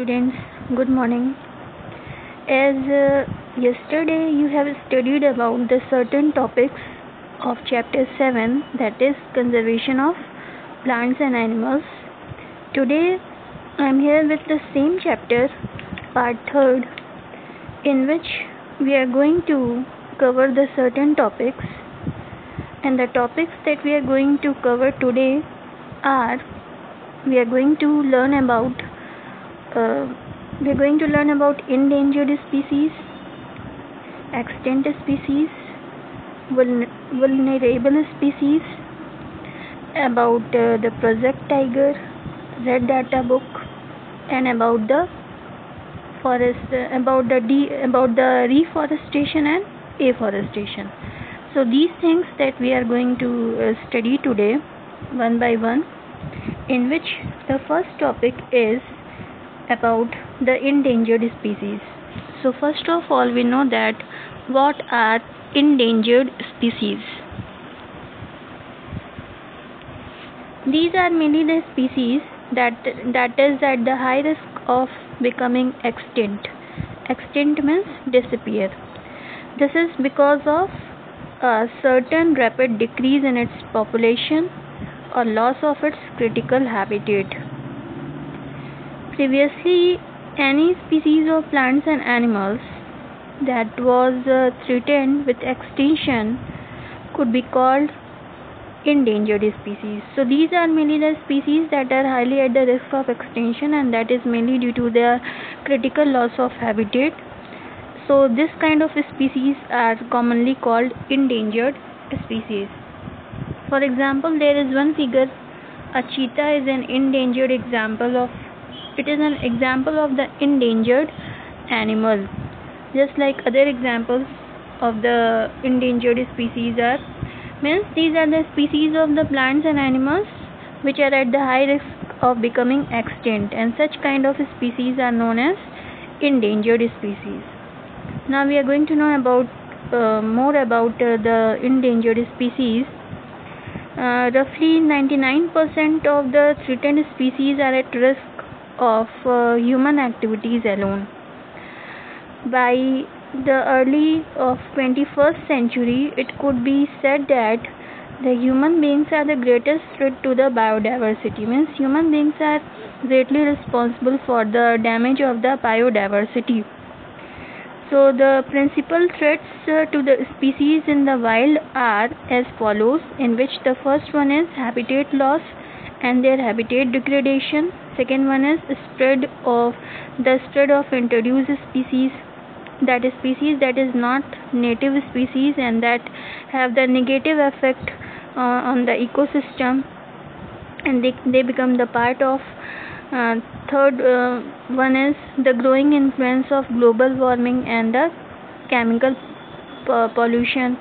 students good morning. As uh, yesterday you have studied about the certain topics of chapter 7 that is conservation of plants and animals. Today i am here with the same chapter part 3rd in which we are going to cover the certain topics. And the topics that we are going to cover today are we are going to learn about uh, we are going to learn about endangered species extinct species vulnerable species about uh, the project tiger red data book and about the forest uh, about the de- about the reforestation and afforestation. So these things that we are going to uh, study today one by one in which the first topic is about the endangered species. So, first of all, we know that what are endangered species. These are mainly the species that that is at the high risk of becoming extinct. Extinct means disappear. This is because of a certain rapid decrease in its population or loss of its critical habitat. Previously, any species of plants and animals that was uh, threatened with extinction could be called endangered species. So these are mainly the species that are highly at the risk of extinction and that is mainly due to their critical loss of habitat. So this kind of species are commonly called endangered species. For example, there is one figure a cheetah is an endangered example of it is an example of the endangered animal. Just like other examples of the endangered species are. Means these are the species of the plants and animals which are at the high risk of becoming extinct. And such kind of species are known as endangered species. Now we are going to know about uh, more about uh, the endangered species. Uh, roughly 99% of the threatened species are at risk of uh, human activities alone. By the early of 21st century, it could be said that the human beings are the greatest threat to the biodiversity. Means human beings are greatly responsible for the damage of the biodiversity. So the principal threats uh, to the species in the wild are as follows in which the first one is habitat loss and their habitat degradation second one is spread of the spread of introduced species that is species that is not native species and that have the negative effect uh, on the ecosystem. And they, they become the part of uh, third uh, one is the growing influence of global warming and the chemical pollution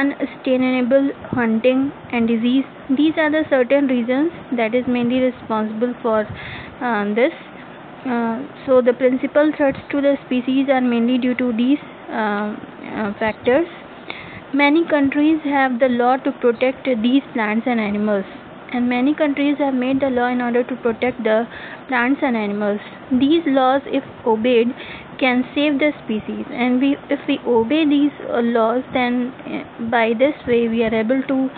unsustainable hunting and disease. These are the certain reasons that is mainly responsible for uh, this. Uh, so the principal threats to the species are mainly due to these uh, uh factors. Many countries have the law to protect these plants and animals and many countries have made the law in order to protect the plants and animals. These laws if obeyed can save the species. And we if we obey these uh, laws then uh, by this way we are able to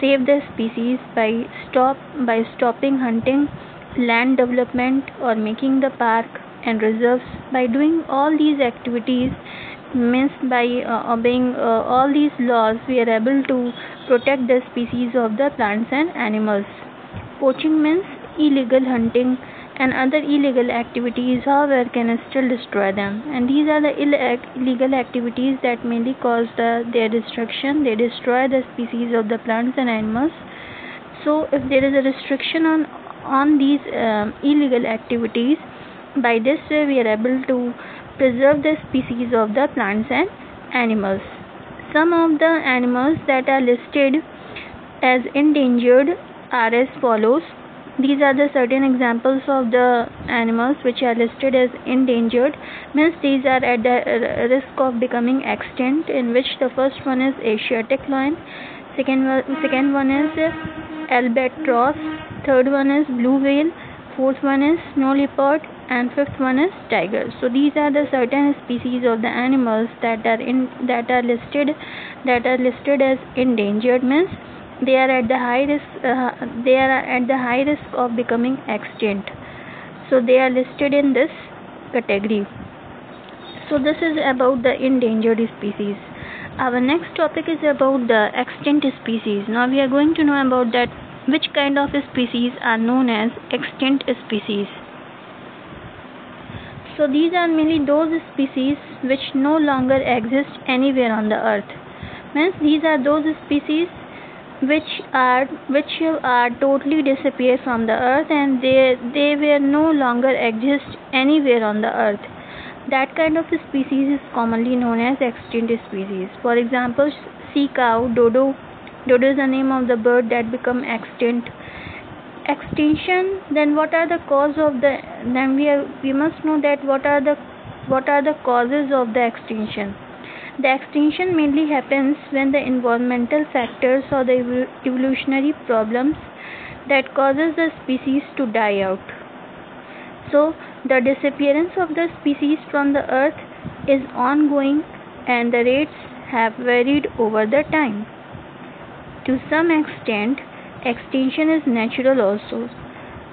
save the species by stop by stopping hunting land development or making the park and reserves. By doing all these activities means by uh, obeying uh, all these laws we are able to protect the species of the plants and animals. Poaching means illegal hunting and other illegal activities however can still destroy them. And these are the illegal activities that mainly cause the, their destruction. They destroy the species of the plants and animals. So if there is a restriction on on these um, illegal activities by this way we are able to preserve the species of the plants and animals. Some of the animals that are listed as endangered are as follows these are the certain examples of the animals which are listed as endangered. Means these are at the uh, risk of becoming extinct in which the first one is asiatic lion second second one is albatross third one is blue whale fourth one is snow leopard and fifth one is tiger. So these are the certain species of the animals that are in that are listed that are listed as endangered. Means they are at the high risk uh, they are at the high risk of becoming extinct. So they are listed in this category. So this is about the endangered species. Our next topic is about the extinct species. Now we are going to know about that which kind of species are known as extinct species. So these are mainly those species which no longer exist anywhere on the earth. Means these are those species which are which are totally disappeared from the earth and they they will no longer exist anywhere on the earth. That kind of species is commonly known as extinct species. For example sea cow dodo. Dodo is the name of the bird that become extinct. Extinction then what are the cause of the then we are, we must know that what are the what are the causes of the extinction the extinction mainly happens when the environmental factors or the evolutionary problems that causes the species to die out so the disappearance of the species from the earth is ongoing and the rates have varied over the time to some extent Extinction is natural also.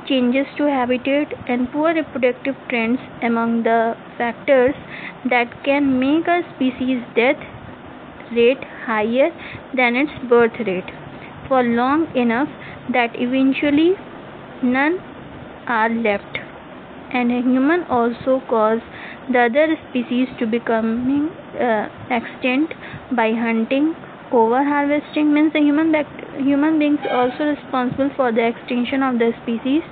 Changes to habitat and poor reproductive trends among the factors that can make a species death rate higher than its birth rate for long enough that eventually none are left. And a human also cause the other species to becoming uh, extinct by hunting over harvesting means the human human beings also responsible for the extinction of the species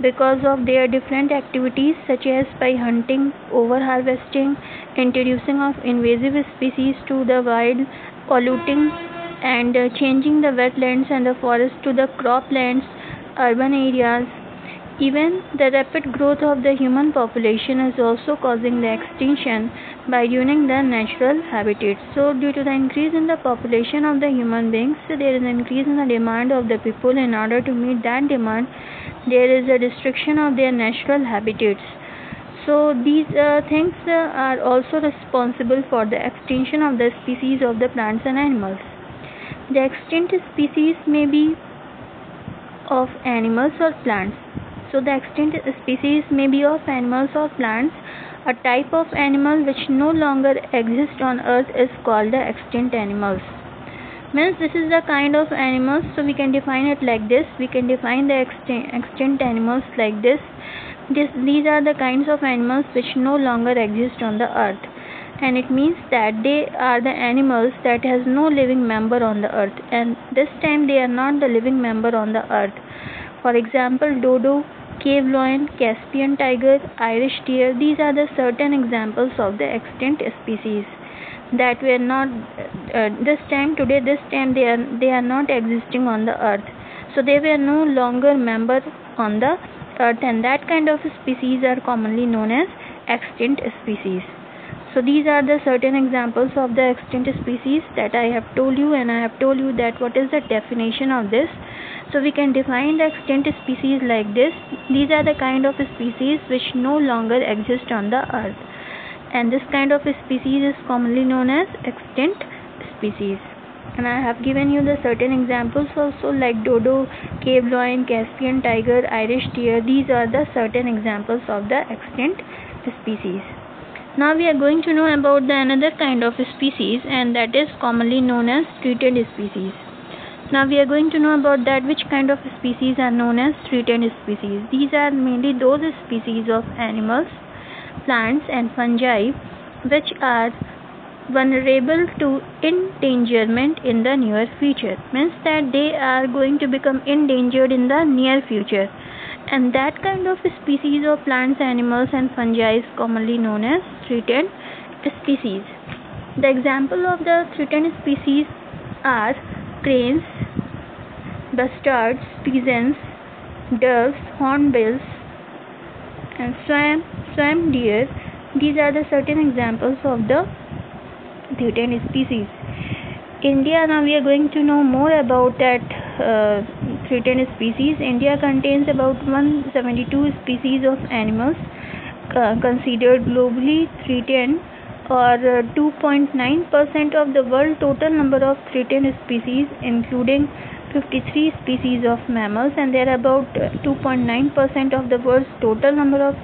because of their different activities such as by hunting over harvesting introducing of invasive species to the wild polluting and changing the wetlands and the forests to the croplands urban areas even the rapid growth of the human population is also causing the extinction by ruining the natural habitats. So, due to the increase in the population of the human beings, there is an increase in the demand of the people. In order to meet that demand, there is a destruction of their natural habitats. So, these uh, things uh, are also responsible for the extinction of the species of the plants and animals. The extinct species may be of animals or plants so the extinct species may be of animals or plants. A type of animal which no longer exists on earth is called the extinct animals. Means this is the kind of animals, so we can define it like this. We can define the extinct, extinct animals like this. this. These are the kinds of animals which no longer exist on the earth and it means that they are the animals that has no living member on the earth and this time they are not the living member on the earth for example dodo cave lion, Caspian tiger, Irish deer. These are the certain examples of the extinct species that were not uh, this time today this time they are they are not existing on the earth so they were no longer member on the earth and that kind of species are commonly known as extinct species so these are the certain examples of the extinct species that i have told you and i have told you that what is the definition of this so we can define the extinct species like this. These are the kind of species which no longer exist on the earth. And this kind of species is commonly known as extinct species. And I have given you the certain examples also like dodo, cave lion, Caspian tiger, Irish deer. These are the certain examples of the extinct species. Now we are going to know about the another kind of species and that is commonly known as threatened species. Now we are going to know about that which kind of species are known as threatened species. These are mainly those species of animals, plants and fungi which are vulnerable to endangerment in the near future. Means that they are going to become endangered in the near future. And that kind of species of plants, animals and fungi is commonly known as threatened species. The example of the threatened species are cranes, bustards, pigeons, doves, hornbills, and swamp, swamp deer. These are the certain examples of the threatened species. India, now we are going to know more about that uh, threatened species. India contains about 172 species of animals uh, considered globally threatened or 2.9% uh, of the world total number of threatened species including 53 species of mammals and there are about uh, 2.9% of the world's total number of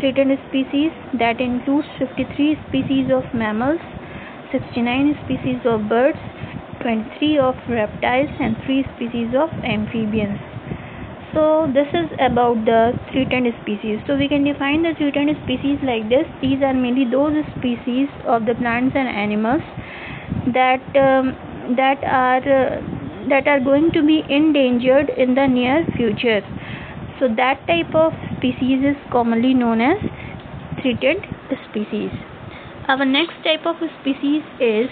threatened species. That includes 53 species of mammals 69 species of birds 23 of reptiles and 3 species of amphibians so this is about the threatened species. So we can define the threatened species like this. These are mainly those species of the plants and animals that um, that are uh, that are going to be endangered in the near future. So that type of species is commonly known as threatened species. Our next type of species is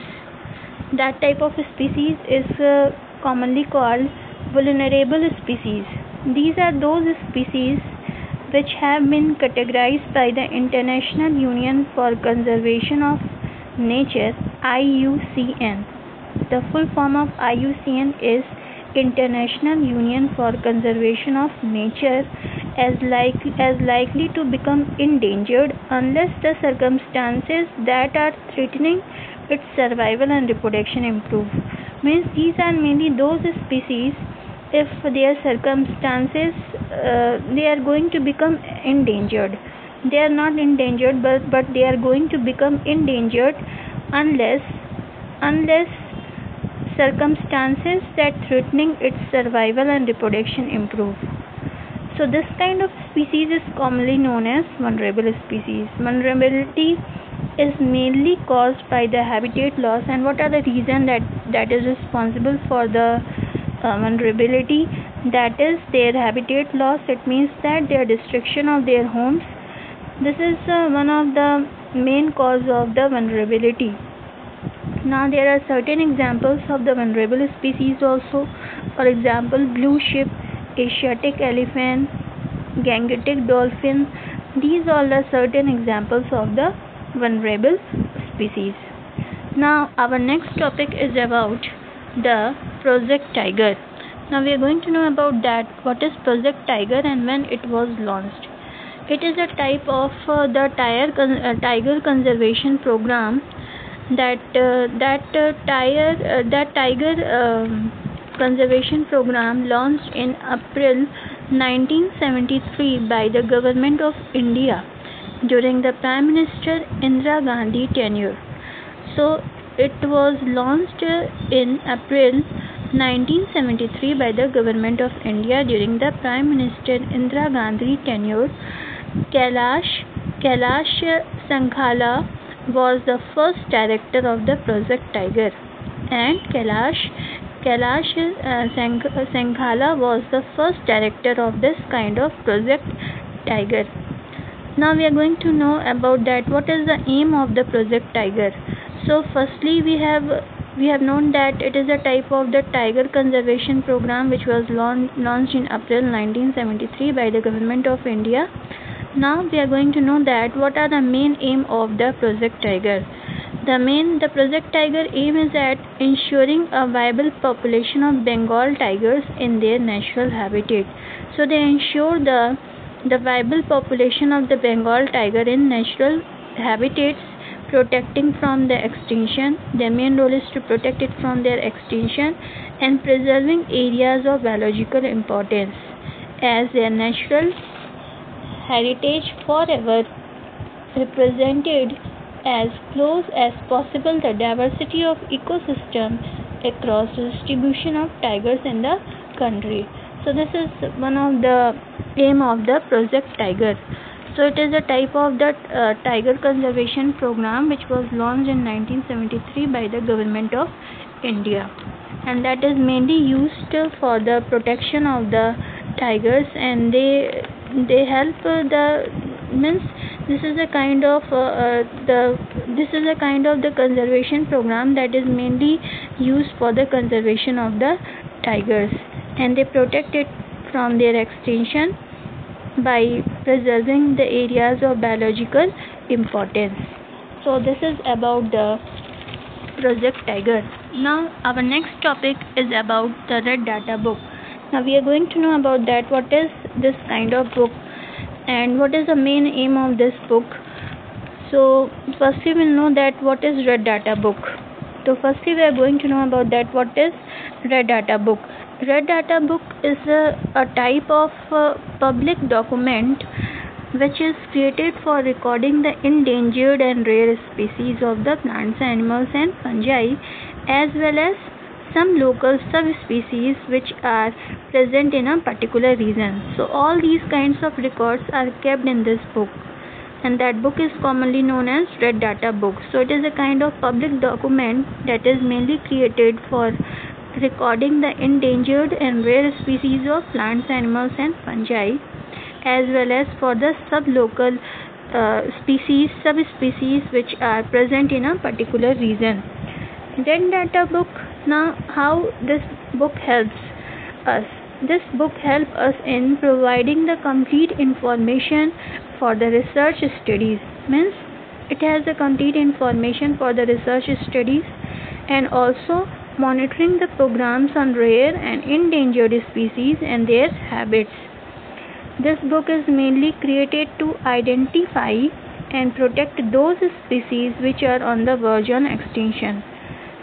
that type of species is uh, commonly called vulnerable species these are those species which have been categorized by the International Union for Conservation of Nature IUCN. The full form of IUCN is International Union for Conservation of Nature as, like, as likely to become endangered unless the circumstances that are threatening its survival and reproduction improve. Means these are mainly those species if their circumstances uh, they are going to become endangered. They are not endangered but but they are going to become endangered unless unless circumstances that threatening its survival and reproduction improve. So this kind of species is commonly known as vulnerable species. Vulnerability is mainly caused by the habitat loss and what are the reasons that that is responsible for the vulnerability that is their habitat loss. It means that their destruction of their homes. This is uh, one of the main cause of the vulnerability. Now there are certain examples of the vulnerable species also. For example blue sheep asiatic elephant gangetic dolphin. These all are certain examples of the vulnerable species. Now our next topic is about the project tiger. Now we are going to know about that. What is project tiger and when it was launched? It is a type of uh, the tiger, uh, tiger conservation program that uh, that uh, tiger uh, that tiger um, conservation program launched in april 1973 by the government of india during the prime minister indira gandhi tenure. So it was launched in april 1973 by the Government of India during the Prime Minister Indira Gandhi tenure. Kailash, Kailash Sankhala was the first director of the Project Tiger and Kailash Kailash uh, Sankhala was the first director of this kind of Project Tiger. Now we are going to know about that what is the aim of the Project Tiger. So firstly we have we have known that it is a type of the tiger conservation program which was launched in April 1973 by the government of India. Now we are going to know that what are the main aim of the project tiger. The main the project tiger aim is at ensuring a viable population of Bengal tigers in their natural habitat. So they ensure the the viable population of the Bengal tiger in natural habitats protecting from the extinction. Their main role is to protect it from their extinction and preserving areas of biological importance as their natural heritage forever represented as close as possible the diversity of ecosystem across the distribution of tigers in the country. So this is one of the aim of the project tiger so it is a type of the uh, tiger conservation program which was launched in 1973 by the government of India. And that is mainly used for the protection of the tigers and they they help the means this is a kind of uh, uh, the this is a kind of the conservation program that is mainly used for the conservation of the tigers. And they protect it from their extinction by preserving the areas of biological importance. So this is about the Project Tiger. Now our next topic is about the Red Data book. Now we are going to know about that what is this kind of book and what is the main aim of this book so firstly we'll know that what is red data book so firstly we are going to know about that what is red data book red data book is a, a type of uh, public document which is created for recording the endangered and rare species of the plants animals and fungi as well as some local subspecies which are present in a particular region. So all these kinds of records are kept in this book. And that book is commonly known as red data book. So it is a kind of public document that is mainly created for recording the endangered and rare species of plants animals and fungi as well as for the sublocal uh, species subspecies which are present in a particular region. Red data book. Now how this book helps us. This book helps us in providing the complete information for the research studies. Means it has the complete information for the research studies and also monitoring the programs on rare and endangered species and their habits. This book is mainly created to identify and protect those species which are on the verge of extinction.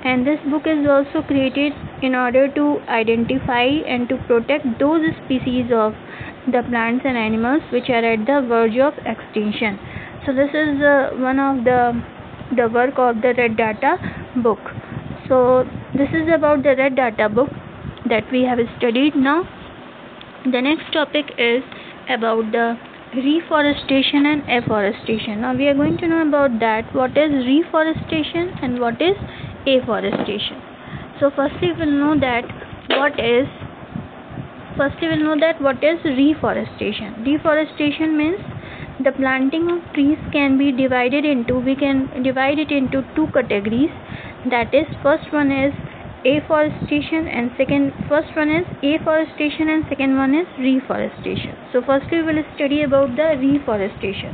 And this book is also created in order to identify and to protect those species of the plants and animals which are at the verge of extinction. So this is uh, one of the the work of the red data book. So this is about the red data book that we have studied now. The next topic is about the reforestation and afforestation. Now we are going to know about that what is reforestation and what is afforestation. So firstly we'll know that what is firstly we'll know that what is reforestation reforestation means the planting of trees can be divided into we can divide it into two categories that is first one is afforestation and second first one is afforestation and second one is reforestation. So firstly we will study about the reforestation.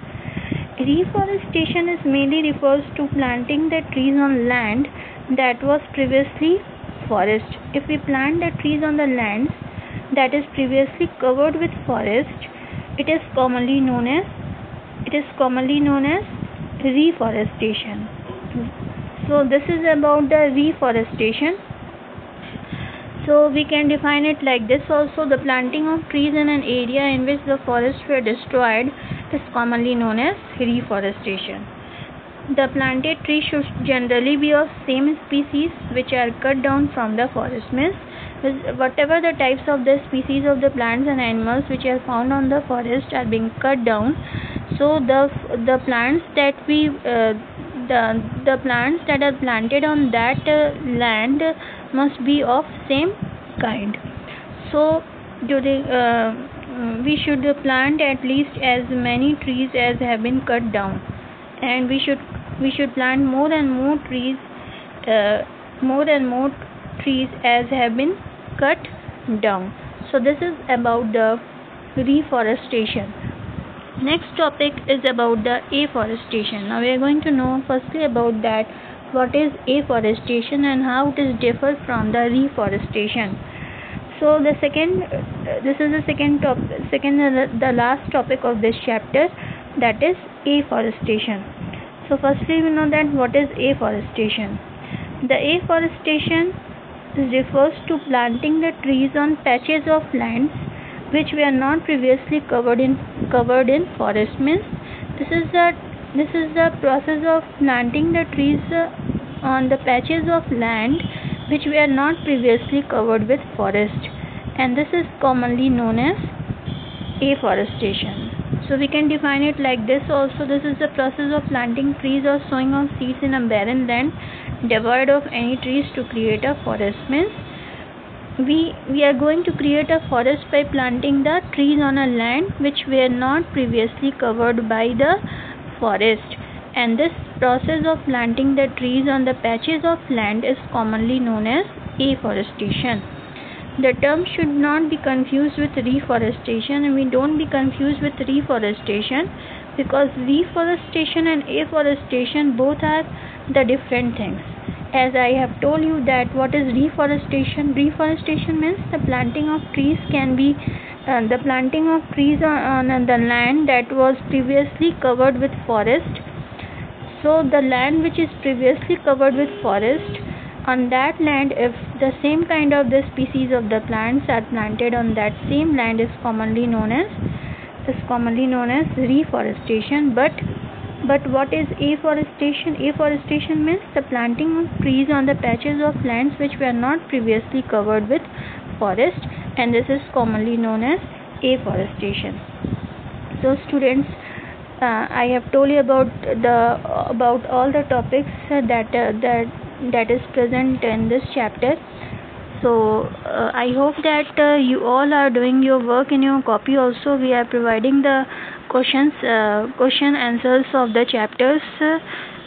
Reforestation is mainly refers to planting the trees on land that was previously forest. If we plant the trees on the lands that is previously covered with forest it is commonly known as it is commonly known as reforestation. So this is about the reforestation so we can define it like this also. The planting of trees in an area in which the forests were destroyed is commonly known as reforestation. The planted trees should generally be of same species which are cut down from the forest means whatever the types of the species of the plants and animals which are found on the forest are being cut down. So the the plants that we uh, the the plants that are planted on that uh, land must be of same kind. So during uh, we should plant at least as many trees as have been cut down. And we should we should plant more and more trees uh, more and more trees as have been cut down. So this is about the reforestation. Next topic is about the afforestation. Now we are going to know firstly about that what is afforestation and how it is differ from the reforestation. So the second this is the second top second uh, the last topic of this chapter that is afforestation. So firstly we know that what is afforestation. The afforestation refers to planting the trees on patches of lands which were not previously covered in covered in forest means this is the this is the process of planting the trees uh, on the patches of land which were not previously covered with forest. And this is commonly known as afforestation. So we can define it like this also. This is the process of planting trees or sowing of seeds in a barren land devoid of any trees to create a forest. Means we we are going to create a forest by planting the trees on a land which were not previously covered by the forest and this process of planting the trees on the patches of land is commonly known as afforestation. The term should not be confused with reforestation and we don't be confused with reforestation because reforestation and afforestation both are the different things. As I have told you that what is reforestation? Reforestation means the planting of trees can be uh, the planting of trees on, on the land that was previously covered with forest. So the land which is previously covered with forest on that land if the same kind of the species of the plants are planted on that same land is commonly known as is commonly known as reforestation. But but what is afforestation? Afforestation means the planting of trees on the patches of lands which were not previously covered with forest and this is commonly known as afforestation. So students uh, i have told you about the about all the topics that uh, that that is present in this chapter. So uh, i hope that uh, you all are doing your work in your copy also. We are providing the questions uh, question answers of the chapters uh,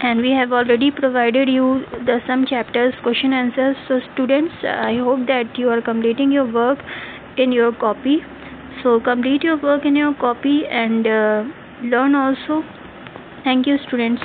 and we have already provided you the some chapters question answers. So students i hope that you are completing your work in your copy. So complete your work in your copy and uh, learn also. Thank you students